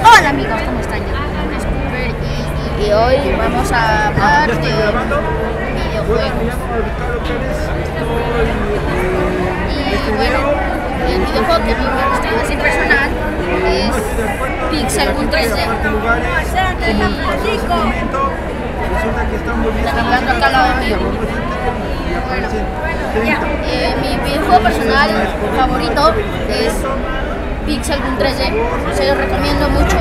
Hola amigos, ¿cómo están? Y, y- hoy vamos a hablar de videojuegos. Y bueno, el videojuego que me gusta así personal es Pixel 3D. Están hablando acá al lado mío. Bueno, eh, mi videojuego personal favorito es Pixel 3D. Se los recomiendo mucho.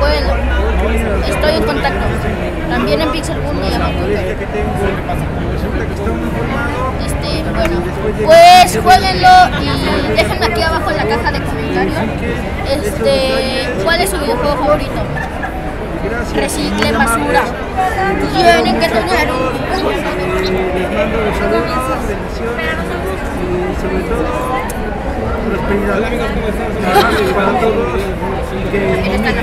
Bueno, estoy en contacto. También en Pixel 1 me llamo Cooper. Este, bueno, pues jueguenlo y déjenme aquí abajo en la caja de comentarios. Este, ¿cuál es su videojuego favorito? Reciclen basura. Tienen que tener un Les mando y sobre todo prosperidad. Trabajo para todos que están.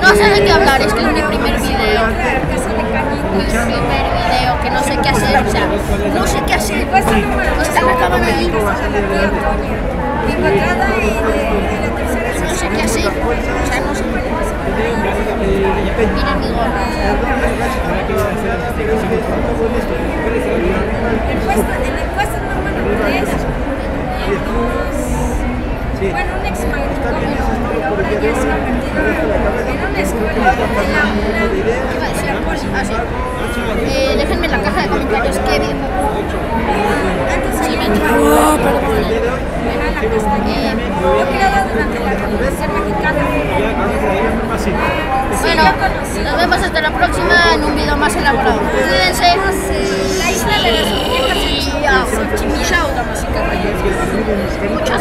No sé de qué hablar, es que es mi primer video. Mi primer video, que no sé qué hacer, o sea, no sé qué hacer. No están acabando de ir. No sé qué hacer. O sea, no sé. Miren mi gorra. Bueno, un ex matrimonio, pero ahora ya se ha convertido en una escuela de la UNAM. Iba a decir, ah, sí. Eh, déjenme en la caja de comentarios qué. Sí, me trabó, perdón. Era la castañeda. Fue creada durante la Revolución Mexicana. Bueno, nos vemos hasta la próxima en un video más elaborado. Cuídense. La isla de las muñecas Y chao, damas y caballeros.